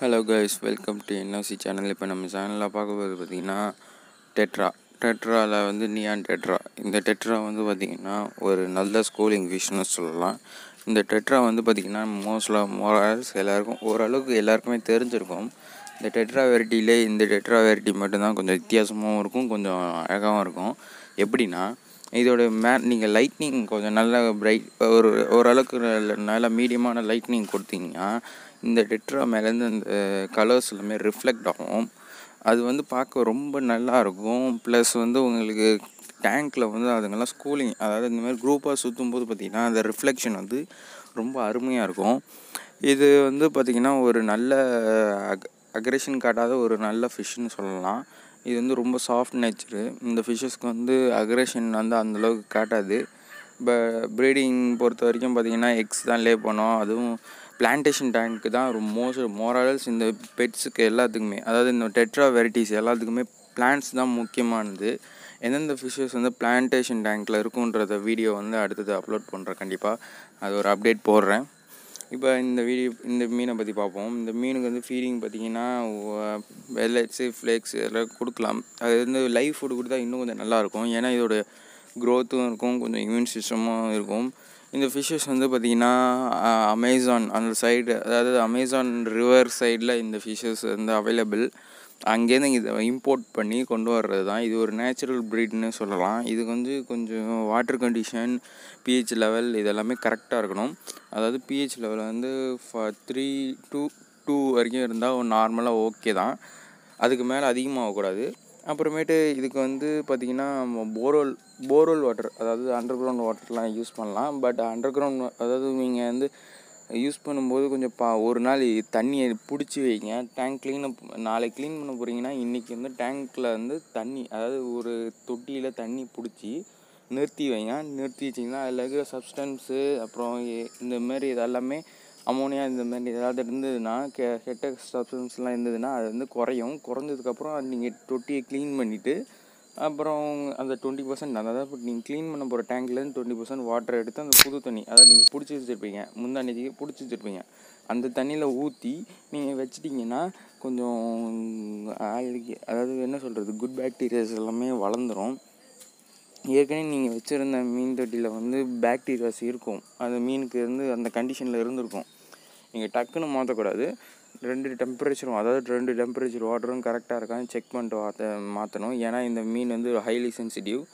Hello guys welcome to NOC channel இப்போ நம்ம சேனலில் பார்க்க போகிறது பார்த்திங்கன்னா டெட்ரா டெட்ராவில் வந்து நியான் டெட்ரா இந்த டெட்ரா வந்து பார்த்திங்கன்னா ஒரு நல்ல ஸ்கூலிங் விஷயம்னு சொல்லலாம். இந்த டெட்ரா வந்து பார்த்திங்கன்னா மோஸ்ட்லாக மோரல்ஸ் எல்லாருக்கும் ஓரளவுக்கு எல்லாருக்குமே தெரிஞ்சிருக்கும். இந்த டெட்ரா வெரைட்டியிலே இந்த டெட்ரா வெரைட்டி மட்டும்தான் கொஞ்சம் வித்தியாசமாகவும் இருக்கும் கொஞ்சம் அழகாகவும் இருக்கும். எப்படின்னா இதோட மே நீங்கள் லைட்னிங் கொஞ்சம் நல்ல பிரைட் ஒரு ஓரளவுக்கு நல்ல- மீடியமான லைட்னிங் கொடுத்தீங்கன்னா இந்த டெட்ரா மேலேருந்து அந்த கலர்ஸ் எல்லாமே ரிஃப்ளெக்ட் ஆகும். அது வந்து பார்க்க ரொம்ப நல்லா இருக்கும். ப்ளஸ் வந்து உங்களுக்கு டேங்க்கில் வந்து அதுங்கெல்லாம் ஸ்கூலிங் அதாவது இந்த மாதிரி குரூப்பாக சுற்றும் போது பார்த்திங்கன்னா அந்த ரிஃப்ளெக்ஷன் வந்து ரொம்ப அருமையாக இருக்கும். இது வந்து பார்த்திங்கன்னா ஒரு நல்ல அக் அக்ரெஷன் காட்டாத ஒரு நல்ல ஃபிஷ்ஷுன்னு சொல்லலாம். இது வந்து ரொம்ப சாஃப்ட் நேச்சரு இந்த ஃபிஷ்ஷஸ்க்கு வந்து அக்ரேஷன் வந்து அந்தளவுக்கு காட்டாது. இப்போ ப்ரீடிங் பொறுத்த வரைக்கும் பார்த்திங்கன்னா எக்ஸ் தான் லே பண்ணோம். அதுவும் பிளான்டேஷன் டேங்க்கு தான் ரொம்ப மோஸ்ட் மோரல்ஸ் இந்த பெட்ஸுக்கு எல்லாத்துக்குமே அதாவது இந்த டெட்ரா வெரைட்டிஸ் எல்லாத்துக்குமே பிளான்ட்ஸ் தான் முக்கியமானது. எந்தெந்த ஃபிஷ்ஷஸ் வந்து பிளான்டேஷன் டேங்க்கில் இருக்குன்றத வீடியோ வந்து அடுத்தது அப்லோட் பண்ணுறேன் கண்டிப்பாக அது ஒரு அப்டேட் போடுறேன். இப்போ இந்த வீடியோ இந்த மீனை பற்றி பார்ப்போம். இந்த மீனுக்கு வந்து ஃபீடிங் பார்த்தீங்கன்னா வெள்ளட்ஸு ஃப்ளேக்ஸ் எல்லாம் கொடுக்கலாம். அது வந்து லைஃப் ஃபுட் கொடுத்தா இன்னும் கொஞ்சம் நல்லாயிருக்கும் ஏன்னா இதோட க்ரோத்தும் இருக்கும் கொஞ்சம் இம்யூன் சிஸ்டமும் இருக்கும். இந்த ஃபிஷ்ஷஸ் வந்து பார்த்திங்கன்னா அமேசான் அந்த சைடு அதாவது அமேசான் ரிவர் சைடில் இந்த ஃபிஷ்ஷஸ் வந்து அவைலபிள் அங்கேருந்து இதை இம்போர்ட் பண்ணி கொண்டு வர்றது தான் இது ஒரு நேச்சுரல் ப்ரீட்னு சொல்லலாம். இதுக்கு வந்து கொஞ்சம் வாட்டர் கண்டிஷன் பிஹெச் லெவல் இதெல்லாமே கரெக்டாக இருக்கணும். அதாவது பிஹெச் லெவல் வந்து த்ரீ டூ டூ வரைக்கும் இருந்தால் நார்மலாக ஓகே தான். அதுக்கு மேலே அதிகமாகக்கூடாது. அப்புறமேட்டு இதுக்கு வந்து பார்த்திங்கன்னா போர்வெல் போர்வெல் வாட்டர் அதாவது அண்டர் கிரவுண்ட் வாட்டர்லாம் யூஸ் பண்ணலாம். பட் அண்டர் கிரவுண்ட் அதாவது நீங்கள் வந்து யூஸ் பண்ணும்போது கொஞ்சம் பா ஒரு நாள் தண்ணியை பிடிச்சி வைங்க. டேங்க் க்ளீன் நாளைக்கு க்ளீன் பண்ண போகிறீங்கன்னா இன்றைக்கி வந்து டேங்க்கில் வந்து தண்ணி அதாவது ஒரு தொட்டியில் தண்ணி பிடிச்சி நிறுத்தி வைங்க. நிறுத்தி வச்சிங்கன்னா அதில் இருக்கிற சப்ஸ்டன்ஸு அப்புறம் இந்தமாரி இந்த மாதிரி இதெல்லாமே அமோனியா இந்த மாதிரி ஏதாவது இருந்ததுன்னா கெ கெட்ட சப்ஸ்டன்ஸ்லாம் இருந்ததுன்னா அது வந்து குறையும். குறைஞ்சதுக்கப்புறம் நீங்கள் தொட்டியை க்ளீன் பண்ணிவிட்டு அப்புறம் அந்த டுவெண்ட்டி பர்சன்ட் அதாவது இப்போ நீங்கள் க்ளீன் பண்ண போகிற டேங்க்லேருந்து டுவெண்ட்டி பர்சன்ட் வாட்டர் எடுத்து அந்த புது தண்ணி அதாவது நீங்கள் பிடிச்சி வச்சுருப்பீங்க. முந்தாண்டிக்கு பிடிச்சி வச்சுருப்பீங்க. அந்த தண்ணியில் ஊற்றி நீங்கள் வச்சிட்டிங்கன்னா கொஞ்சம் ஆல்கி அதாவது என்ன சொல்கிறது குட் பாக்டீரியாஸ் எல்லாமே வளர்ந்துடும் ஏற்கனவே நீங்கள் வச்சுருந்த மீன் தொட்டியில் வந்து பாக்டீரியாஸ் இருக்கும். அந்த மீனுக்கு இருந்து அந்த கண்டிஷனில் இருந்திருக்கும். நீங்கள் டக்குன்னு மாற்றக்கூடாது ரெண்டு டெம்பரேச்சரும் அதாவது ரெண்டு டெம்பரேச்சர் வாட்டரும் கரெக்டாக இருக்கான்னு செக் பண்ணிட்டு மாற்றணும் ஏன்னா இந்த மீன் வந்து ஹைலி சென்சிட்டிவ்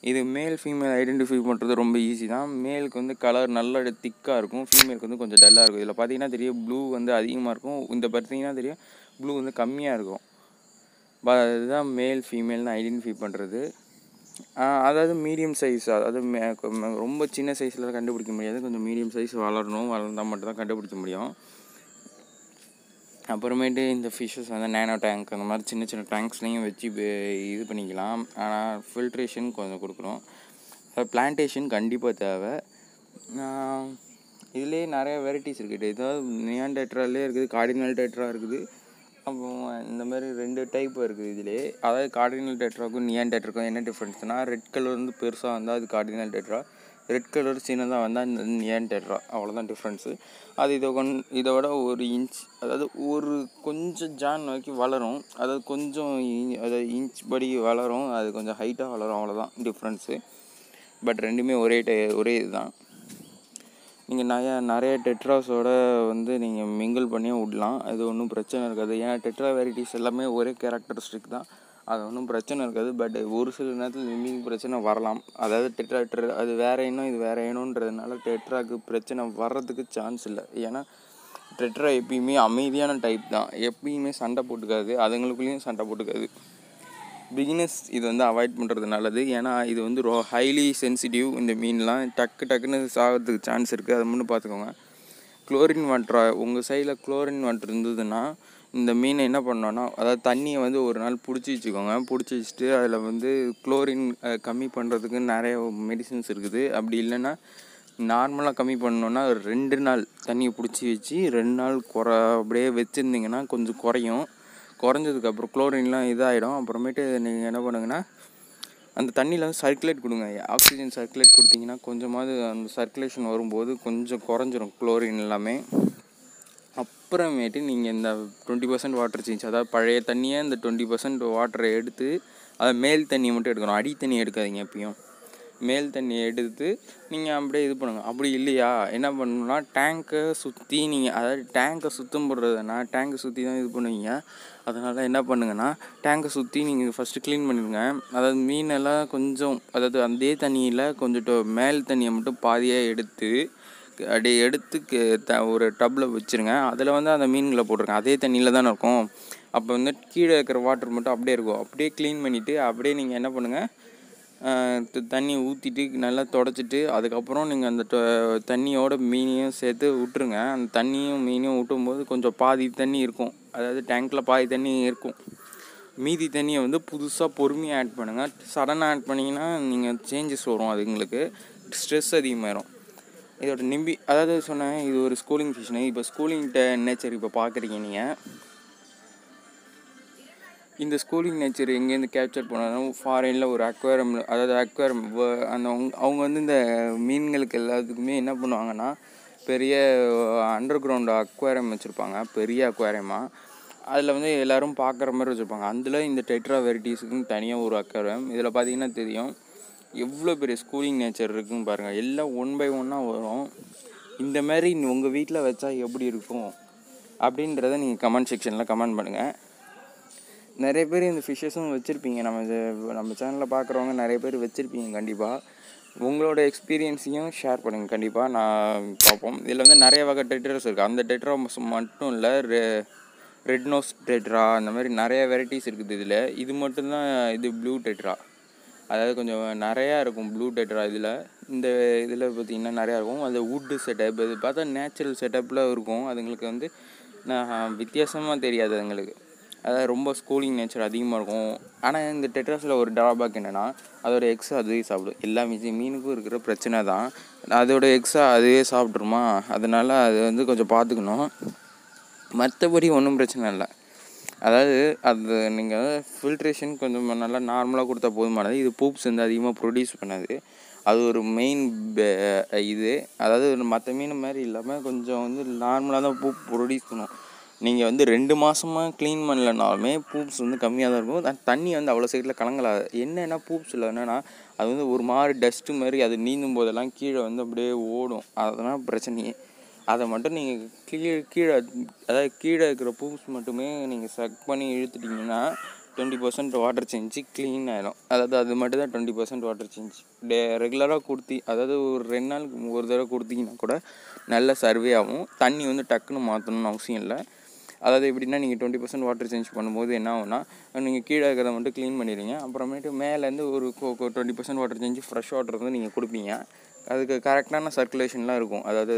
இது மேல் ஃபீமேல் ஐடென்டிஃபை பண்ணுறது ரொம்ப ஈஸி தான். மேலுக்கு வந்து கலர் நல்ல திக்காக இருக்கும். ஃபீமேலுக்கு வந்து கொஞ்சம் டல்லாக இருக்கும். இதில் பார்த்தீங்கன்னா தெரியும் ப்ளூ வந்து அதிகமாக இருக்கும். இந்த பார்த்தீங்கன்னா தெரியும் ப்ளூ வந்து கம்மியாக இருக்கும். ப- அதுதான் மேல் ஃபீமேல்னு ஐடென்டிஃபை பண்ணுறது அதாவது மீடியம் சைஸ் அதாவது மே- ரொம்ப சின்ன சைஸில் கண்டுபிடிக்க முடியாது. கொஞ்சம் மீடியம் சைஸ் வளரணும். வளர்ந்தால் மட்டும் தான் கண்டுபிடிக்க முடியும். அப்புறமேட்டு இந்த ஃபிஷ்ஷஸ் வந்து நேனோ டேங்க் அந்த மாதிரி சின்ன சின்ன டேங்க்ஸ்லேயும் வச்சு இது பண்ணிக்கலாம். ஆனால் ஃபில்ட்ரேஷன் கொஞ்சம் கொடுக்கணும். பிளான்டேஷன் கண்டிப்பாக தேவை. இதுலேயே நிறைய வெரைட்டிஸ் இருக்குது ஏதாவது நியான் டெட்ராலே இருக்குது கார்டினல் டெட்ரா இருக்குது. அப்புறம் இந்த மாதிரி ரெண்டு டைப் இருக்குது இதிலே அதாவது கார்டினல் டெட்ராக்கும் நியான் டெட்ராக்கும் என்ன டிஃப்ரென்ஸ்னால் ரெட் கலர் வந்து பெருசாக வந்தால் அது கார்டினல் டெட்ரா ரெட் கலர் சின்னதாக வந்தால் ஏன்னு தேடுறா? அவ்வளோதான் டிஃப்ரென்ஸு அது இதை கொண் இதை விட ஒரு இன்ச் அதாவது ஒரு கொஞ்சம் ஜான் வரைக்கும் வளரும். அதாவது கொஞ்சம் அதாவது இன்ச் படி வளரும். அது கொஞ்சம் ஹைட்டாக வளரும். அவ்வளோதான் டிஃப்ரென்ஸு பட் ரெண்டுமே ஒரே டை ஒரே இதுதான். நீங்கள் நிறையா நிறைய டெட்ராஸோட வந்து நீங்கள் மிங்கிள் பண்ணியே விடலாம். அது ஒன்றும் பிரச்சனை இருக்காது. ஏன்னா டெட்ரா வெரைட்டிஸ் எல்லாமே ஒரே கேரக்டரிஸ்டிக் தான். அது ஒன்றும் பிரச்சனை இருக்காது. பட் ஒரு சில நேரத்தில் மிங்கிங் பிரச்சனை வரலாம். அதாவது டெட்ரா அது வேற இனம் இது வேற இனம்ன்றதுனால டெட்ராக்கு பிரச்சனை வர்றதுக்கு சான்ஸ் இல்லை. ஏன்னா டெட்ரா எப்பயுமே அமைதியான டைப் தான். எப்பயுமே சண்டை போட்டுக்காது. அதுங்களுக்குள்ளேயும் சண்டை போட்டுக்காது. பிகினஸ் இது வந்து அவாய்ட் பண்ணுறது நல்லது. ஏன்னா இது வந்து ரோ ஹைலி சென்சிட்டிவ் இந்த மீன்லாம் டக்கு டக்குன்னு சாகிறதுக்கு சான்ஸ் இருக்குது அதை மட்டும் பார்த்துக்கோங்க. குளோரின் வாட்டரா உங்கள் சைடில் குளோரின் வாட்டர் இருந்ததுன்னா இந்த மீனை என்ன பண்ணோன்னா அதாவது தண்ணியை வந்து ஒரு நாள் பிடிச்சி வச்சுக்கோங்க. பிடிச்சி வச்சுட்டு அதில் வந்து குளோரின் கம்மி பண்ணுறதுக்கு நிறைய மெடிசின்ஸ் இருக்குது. அப்படி இல்லைன்னா நார்மலாக கம்மி பண்ணோன்னா ரெண்டு நாள் தண்ணியை பிடிச்சி வச்சு ரெண்டு நாள் குறை அப்படியே வச்சுருந்தீங்கன்னா கொஞ்சம் குறையும். குறைஞ்சதுக்கப்புறம் குளோரின்லாம் இதாகிடும் அப்புறமேட்டு நீங்கள் என்ன பண்ணுங்கன்னா அந்த தண்ணியில் வந்து சர்க்குலேட் கொடுங்க. ஆக்சிஜன் சர்க்குலேட் கொடுத்தீங்கன்னா கொஞ்சமாவது அந்த சர்க்குலேஷன் வரும்போது கொஞ்சம் குறைஞ்சிரும் குளோரின் எல்லாமே. அப்புறமேட்டு நீங்கள் இந்த டுவெண்ட்டி பர்சன்ட் வாட்டர் சேஞ்ச் அதாவது பழைய தண்ணியை இந்த டுவெண்ட்டி பர்சன்ட் வாட்டரை எடுத்து அதை மேல் தண்ணியை மட்டும் எடுக்கணும். அடி தண்ணி எடுக்காதீங்க எப்பயும். மேல் தண்ணியை எடுத்து நீங்கள் அப்படியே இது பண்ணுங்கள் அப்படி இல்லையா? என்ன பண்ணணும்னா டேங்க்கை சுற்றி நீங்கள் அதாவது டேங்க்கை சுத்தம் போடுறதுனா டேங்கை சுற்றி தான் இது பண்ணுவீங்க. அதனால் என்ன பண்ணுங்கன்னா டேங்கை சுற்றி நீங்கள் ஃபஸ்ட்டு க்ளீன் பண்ணிடுங்க. அதாவது மீனெல்லாம் கொஞ்சம் அதாவது அதே தண்ணியில் கொஞ்சம் மேல் தண்ணியை மட்டும் பாதியாக எடுத்து அப்படியே எடுத்து த ஒரு டப்பில் வச்சுருங்க. அதில் வந்து அந்த மீன்களை போட்டுருங்க. அதே தண்ணியில் தானே இருக்கும். அப்போ வந்து கீழே இருக்கிற வாட்டர் மட்டும் அப்படியே இருக்கும். அப்படியே க்ளீன் பண்ணிவிட்டு அப்படியே நீங்கள் என்ன பண்ணுங்கள் தண்ணி ஊற்றிட்டு நல்லா தொடச்சிட்டு அதுக்கப்புறம் நீங்கள் அந்த தண்ணியோட மீனையும் சேர்த்து விட்டுருங்க. அந்த தண்ணியும் மீனையும் ஊட்டும்போது கொஞ்சம் பாதி தண்ணி இருக்கும். அதாவது டேங்க்கில் பாதி தண்ணி இருக்கும். மீதி தண்ணியை வந்து புதுசாக பொறுமையாக ஆட் பண்ணுங்கள் சடனாக ஆட் பண்ணிங்கன்னா நீங்கள் சேஞ்சஸ் வரும் அதுங்களுக்கு. ஸ்ட்ரெஸ் அதிகமாயிரும். இதோட நிம்பி அதாவது சொன்னேன் இது ஒரு ஸ்கூலிங் ஃபிஷ்னு இப்போ ஸ்கூலிங் நேச்சர் இப்போ பார்க்குறீங்க நீங்கள் இந்த ஸ்கூலிங் நேச்சர் எங்கேருந்து கேப்சர் பண்ணாலும் ஃபாரினில் ஒரு அக்வாரம் அதாவது அக்வாரம் அந்த அவங்க வந்து இந்த மீன்களுக்கு எல்லாத்துக்குமே என்ன பண்ணுவாங்கன்னா பெரிய அண்டர் கிரவுண்ட் அக்வாரியம் வச்சுருப்பாங்க பெரிய அக்வாரியமாக அதில் வந்து எல்லோரும் பார்க்குற மாதிரி வச்சுருப்பாங்க. அதில் இந்த டெட்ரா வெரைட்டிஸுக்குன்னு தனியாக ஒரு அக்வாரம் இதில் பார்த்தீங்கன்னா தெரியும். எவ்வளோ பெரிய ஸ்கூலிங் நேச்சர் இருக்குன்னு பாருங்கள் எல்லாம் ஒன் பை ஒன்னாக வரும். இந்த மாதிரி உங்கள் வீட்டில் வச்சா எப்படி இருக்கும்? அப்படின்றத நீங்கள் கமெண்ட் செக்ஷனில் கமெண்ட் பண்ணுங்கள் நிறைய பேர் இந்த ஃபிஷ்ஷஸும் வச்சுருப்பீங்க. நம்ம இது நம்ம சேனலில் பார்க்குறவங்க நிறைய பேர் வச்சுருப்பீங்க கண்டிப்பாக உங்களோட எக்ஸ்பீரியன்ஸையும் ஷேர் பண்ணுங்கள் கண்டிப்பாக நான் பார்ப்போம். இதில் வந்து நிறைய வகை டெட்ரஸ் இருக்குது அந்த டெட்ரா மட்டும் இல்லை ரெ ரெட் நோஸ் டெட்ரா அந்த மாதிரி நிறைய வெரைட்டிஸ் இருக்குது இதில். இது மட்டும்தான் இது ப்ளூ டெட்ரா அதாவது கொஞ்சம் நிறையா இருக்கும் ப்ளூ டெட்ரா இதில். இந்த இதில் பார்த்திங்கன்னா நிறையா இருக்கும். அது வுட்டு செட்டப் இது பார்த்தா நேச்சுரல் செட்டப்பில் இருக்கும். அதுங்களுக்கு வந்து நான் வித்தியாசமாக தெரியாது அதுங்களுக்கு. அதாவது ரொம்ப ஸ்கூலிங் நேச்சர் அதிகமாக இருக்கும். ஆனால் இந்த டெட்ராஸில் ஒரு ட்ராபேக் என்னென்னா அதோட எக்ஸை அதுவே சாப்பிடும். எல்லா மீன் மீனுக்கும் இருக்கிற பிரச்சனை தான். அதோட எக்ஸை அதுவே சாப்பிட்ருமா அதனால் அது வந்து கொஞ்சம் பார்த்துக்கணும் மற்றபடி ஒன்றும் பிரச்சனை இல்லை. அதாவது அது நீங்கள் ஃபில்ட்ரேஷன் கொஞ்சம் நல்லா நார்மலாக கொடுத்தா போதுமானது. இது பூப்ஸ் வந்து அதிகமாக ப்ரொடியூஸ் பண்ணாது. அது ஒரு மெயின் இது. அதாவது மற்ற மீன் மாதிரி இல்லாமல் கொஞ்சம் வந்து நார்மலாக தான் பூப் ப்ரொடியூஸ் பண்ணும். நீங்கள் வந்து ரெண்டு மாதமாக க்ளீன் பண்ணலனாலுமே பூப்ஸ் வந்து கம்மியாக தான் இருக்கும் தண்ணி வந்து அவ்வளோ சைடில் கலங்கலாது என்னென்னா பூப்ஸில் என்னென்னா அது வந்து ஒரு மாதிரி டஸ்ட்டு மாதிரி அது நீந்தும் போதெல்லாம் கீழே வந்து அப்படியே ஓடும். அதெல்லாம் பிரச்சனையே. அதை மட்டும் நீங்கள் கீழே கீழே அதாவது கீழே இருக்கிற பூப்ஸ் மட்டுமே நீங்கள் செக் பண்ணி இழுத்துட்டிங்கன்னா twenty percent water change clean ஆகிடும் அதாவது அது மட்டும் தான் twenty percent water change day ரெகுலராக கொடுத்தி அதாவது ஒரு ரெண்டு நாளுக்கு ஒரு தடவை கொடுத்தீங்கன்னா கூட நல்ல சர்வே ஆகும். தண்ணி வந்து டக்குன்னு மாற்றணும்னு அவசியம் இல்லை. அதாவது எப்படின்னா நீங்கள் டுவெண்ட்டி பர்சன்ட் வாட்டர் சேஞ்ச் பண்ணும்போது என்ன ஆகும்னா நீங்கள் கீழே இருக்கிறத மட்டும் க்ளீன் பண்ணிடுங்க அப்புறமேட்டு மேலேருந்து ஒரு twenty percent water change fresh water வந்து நீங்கள் கொடுப்பீங்க. அதுக்கு கரெக்டான சர்க்குலேஷன்லாம் இருக்கும். அதாவது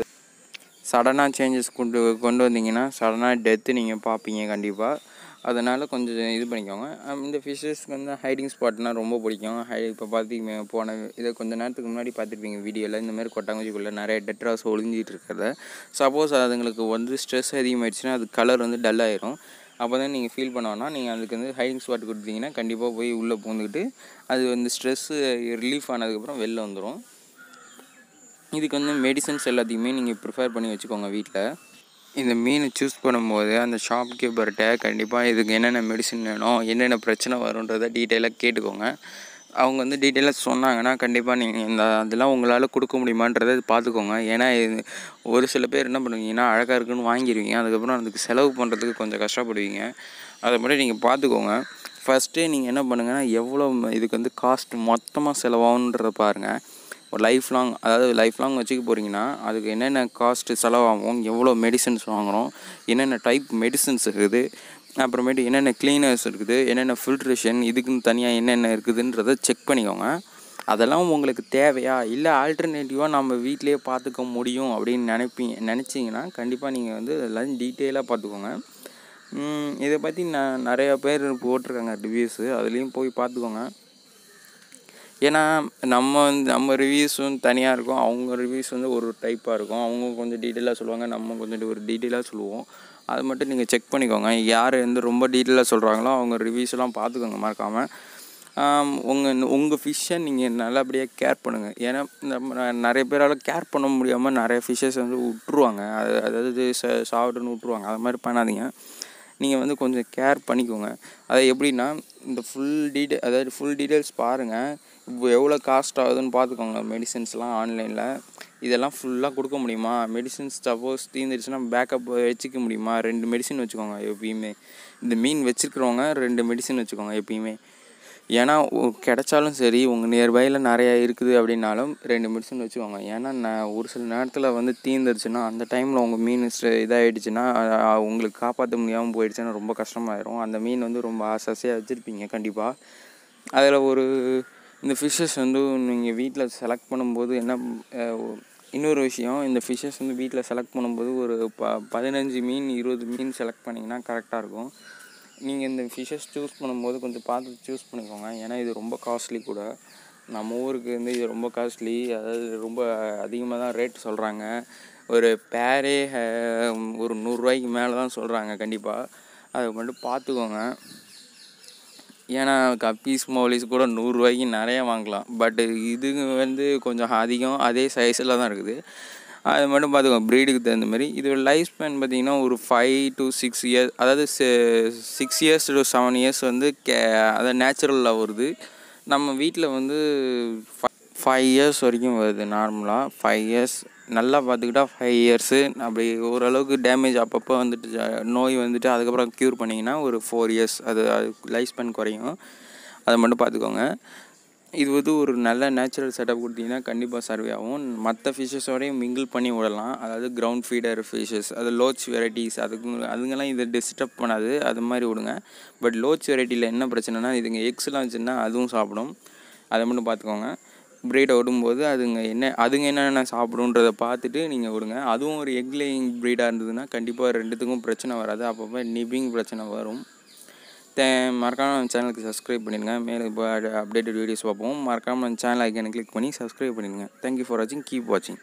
சடனாக சேஞ்சஸ் கொண்டு கொண்டு வந்தீங்கன்னா சடனாக டெத்து நீங்கள் பார்ப்பீங்க கண்டிப்பாக அதனால் கொஞ்சம் இது பண்ணிக்கோங்க. இந்த ஃபிஷ்ஷஸ்க்கு வந்து ஹைடிங் ஸ்பாட்னால் ரொம்ப பிடிக்கும். ஹை இப்போ பார்த்தீங்க போன இதை கொஞ்ச நேரத்துக்கு முன்னாடி பார்த்துருப்பீங்க வீடியோவில் இந்த மாதிரி கொட்டாங்குச்சிக்குள்ளே நிறைய டெட்ராஸ் ஒளிஞ்சிட்டு இருக்கிறத. சப்போஸ் அதுங்களுக்கு வந்து ஸ்ட்ரெஸ் அதிகமாகிடுச்சுன்னா அது கலர் வந்து டல் ஆயிரும். அப்போ தான் நீங்கள் ஃபீல் பண்ணோன்னா நீங்கள் அதுக்கு வந்து ஹைடிங் ஸ்பாட் கொடுத்தீங்கன்னா கண்டிப்பாக போய் உள்ளே பூந்துக்கிட்டு அது வந்து ஸ்ட்ரெஸ்ஸு ரிலீஃப் ஆனதுக்கப்புறம் வெளில வந்துடும் இதுக்கு வந்து மெடிசன்ஸ் எல்லாத்தையுமே நீங்கள் ப்ரிஃபேர் பண்ணி வச்சுக்கோங்க வீட்டில் இந்த மீனை சூஸ் பண்ணும்போது அந்த ஷாப் கீப்பர்கிட்ட கண்டிப்பாக இதுக்கு என்னென்ன மெடிசன் வேணும் என்னென்ன பிரச்சனை வரும்ன்றதை டீட்டெயிலாக கேட்டுக்கோங்க. அவங்க வந்து டீட்டெயிலாக சொன்னாங்கன்னா கண்டிப்பாக நீங்கள் இந்த அதெல்லாம் உங்களால் கொடுக்க முடியுமான்றதை பார்த்துக்கோங்க. ஏன்னா இது ஒரு சில பேர் என்ன பண்ணுவீங்கன்னா அழகாக இருக்குன்னு வாங்கிடுவீங்க அதுக்கப்புறம் அதுக்கு செலவு பண்ணுறதுக்கு கொஞ்சம் கஷ்டப்படுவீங்க. அதை மட்டும் நீங்கள் பார்த்துக்கோங்க. ஃபஸ்ட்டு நீங்கள் என்ன பண்ணுங்கன்னா எவ்வளோ இதுக்கு வந்து காஸ்ட் மொத்தமாக செலவாகுன்றத பாருங்கள் ஒரு லைஃப் லாங் அதாவது லைஃப் லாங் வச்சுக்க போகிறீங்கன்னா அதுக்கு என்னென்ன காஸ்ட்டு செலவாகும் எவ்வளோ மெடிசன்ஸ் வாங்குகிறோம் என்னென்ன டைப் மெடிசன்ஸ் இருக்குது அப்புறமேட்டு என்னென்ன க்ளீனர்ஸ் இருக்குது என்னென்ன ஃபில்ட்ரேஷன் இதுக்குன்னு தனியாக என்னென்ன இருக்குதுன்றதை செக் பண்ணிக்கோங்க. அதெல்லாம் உங்களுக்கு தேவையா? இல்லை ஆல்டர்னேட்டிவாக நம்ம வீட்டிலேயே பார்த்துக்க முடியும் அப்படின்னு நினைப்பீங்க நினச்சிங்கன்னா கண்டிப்பாக நீங்கள் வந்து அதெல்லாம் டீட்டெயிலாக பார்த்துக்கோங்க இதை பற்றி நான் நிறையா பேர் போட்டிருக்காங்க ரிவ்யூஸு அதுலேயும் போய் பார்த்துக்கோங்க ஏன்னா நம்ம வந்து நம்ம ரிவ்யூஸும் தனியாக இருக்கும். அவங்க ரிவ்யூஸ் வந்து ஒரு டைப்பாக இருக்கும். அவங்க கொஞ்சம் டீட்டெயிலாக சொல்லுவாங்க நம்ம கொஞ்சம் ஒரு டீட்டெயிலாக சொல்லுவோம். அதை மட்டும் நீங்கள் செக் பண்ணிக்கோங்க. யார் வந்து ரொம்ப டீட்டெயிலாக சொல்கிறாங்களோ அவங்க ரிவ்யூஸ்லாம் பார்த்துக்கோங்க மறக்காமல் உங்கள் உங்கள் ஃபிஷ்ஷை நீங்கள் நல்லபடியாக கேர் பண்ணுங்கள் ஏன்னா நம்ம நிறைய பேரால் கேர் பண்ண முடியாமல் நிறைய ஃபிஷ்ஷஸ் வந்து விட்ருவாங்க அது அதாவது ச சாப்பிட்டுன்னு விட்ருவாங்க அது மாதிரி பண்ணாதீங்க. நீங்கள் வந்து கொஞ்சம் கேர் பண்ணிக்கோங்க. அது எப்படின்னா இந்த ஃபுல் டீட்டெயில் அதாவது ஃபுல் டீட்டெயில்ஸ் பாருங்கள் இப்போ எவ்வளோ காஸ்ட் ஆகுதுன்னு பார்த்துக்கோங்க. மெடிசின்ஸ்லாம் ஆன்லைனில் இதெல்லாம் ஃபுல்லாக கொடுக்க முடியுமா? மெடிசின்ஸ் சப்போஸ் தீர்ந்துருச்சுன்னா பேக்கப் வச்சுக்க முடியுமா? ரெண்டு மெடிசின் வச்சுக்கோங்க எப்பயுமே. இந்த மீன் வச்சுருக்கிறவங்க ரெண்டு மெடிசின் வச்சுக்கோங்க எப்பயுமே. ஏன்னா கிடைச்சாலும் சரி உங்கள் நியர்பையில் நிறையா இருக்குது அப்படின்னாலும் ரெண்டு மெடிசன் வச்சுக்கோங்க. ஏன்னா நான் ஒரு சில நேரத்தில் வந்து தீர்ந்துருச்சுன்னா அந்த டைமில் உங்கள் மீன் ஸ்ட- இதாகிடுச்சுன்னா உங்களுக்கு காப்பாற்ற முடியாமல் போயிடுச்சுன்னா ரொம்ப கஷ்டமாயிரும். அந்த மீன் வந்து ரொம்ப ஆசாசியாக வச்சுருப்பீங்க கண்டிப்பாக அதில் ஒரு இந்த ஃபிஷ்ஷஸ் வந்து நீங்கள் வீட்டில் செலக்ட் பண்ணும்போது என்ன இன்னொரு விஷயம் இந்த ஃபிஷ்ஷஸ் வந்து வீட்டில் செலக்ட் பண்ணும்போது ஒரு ப பதினஞ்சு மீன் இருபது மீன் செலக்ட் பண்ணிங்கன்னா கரெக்டாக இருக்கும். நீங்கள் இந்த ஃபிஷ்ஷஸ் சூஸ் பண்ணும்போது கொஞ்சம் பார்த்து சூஸ் பண்ணிக்கோங்க. ஏன்னா இது ரொம்ப காஸ்ட்லி கூட. நம்ம ஊருக்கு வந்து இது ரொம்ப காஸ்ட்லி அதாவது ரொம்ப அதிகமாக தான் ரேட் சொல்கிறாங்க ஒரு பேரே ஒரு நூறுரூவாய்க்கு மேலே தான் சொல்கிறாங்க கண்டிப்பாக அதை மட்டும் பார்த்துக்கோங்க. ஏன்னா கப்பீஸ் மௌலிஸ் கூட நூறுரூவாய்க்கு நிறைய வாங்கலாம். பட் இதுங்க வந்து கொஞ்சம் அதிகம். அதே சைஸில் தான் இருக்குது. அது மட்டும் பார்த்துக்கோங்க ப்ரீடுக்கு தகுந்த மாதிரி. இது லைஃப் ஸ்பேன் பார்த்தீங்கன்னா ஒரு ஃபைவ் டு சிக்ஸ் இயர்ஸ் அதாவது six years to seven years வந்து கே அதாவது நேச்சுரலில் வருது. நம்ம வீட்டில் வந்து ஃபைவ் இயர்ஸ் வரைக்கும் வருது நார்மலாக ஃபைவ் இயர்ஸ் நல்லா பார்த்துக்கிட்டா ஃபைவ் இயர்ஸு அப்படி ஓரளவுக்கு டேமேஜ் அப்பப்போ வந்துட்டு நோய் வந்துட்டு அதுக்கப்புறம் க்யூர் பண்ணிங்கன்னா ஒரு ஃபோர் இயர்ஸ் அது அது லைஃப் ஸ்பென் குறையும். அதை மட்டும் பார்த்துக்கோங்க. இது வந்து ஒரு நல்ல நேச்சுரல் செட்டப் கொடுத்தீங்கன்னா கண்டிப்பாக சர்வே ஆகும். மற்ற ஃபிஷஸோடையும் மிங்கிள் பண்ணி விடலாம். அதாவது கிரவுண்ட் ஃபீடர் ஃபிஷ்ஷஸ் அது லோச் வெரைட்டிஸ் அதுக்கு அதுங்கெல்லாம் இதை டிஸ்டர்ப் பண்ணாது. அது மாதிரி விடுங்க. பட் லோச் வெரைட்டியில் என்ன பிரச்சனைனா இதுங்க எக்ஸ்லாம் வச்சுன்னா அதுவும் சாப்பிடும். அதை மட்டும் பார்த்துக்கோங்க. ப்ரீடை விடும்போது அதுங்க என்ன அதுங்க என்னென்ன சாப்பிடுன்றதை பார்த்துட்டு நீங்கள் விடுங்க அதுவும் ஒரு எக் லேயிங் ப்ரீடாக இருந்ததுன்னா கண்டிப்பாக ரெண்டுத்துக்கும் பிரச்சனை வராது. அப்பப்போ நிப்பிங் பிரச்சனை வரும். தே மறக்காமல் நம்ம சேனலுக்கு சப்ஸ்கிரைப் பண்ணிடுங்க. மேலே இப்போ அப்டேட்டட் வீடியோஸ் பார்ப்போம். மறக்காமல் நம்ம சேனல் ஐக்கனை கிளிக் பண்ணி சப்ஸ்கிரைப் பண்ணிடுங்க. தேங்க்யூ ஃபார் வாட்சிங் கீப் வாட்சிங்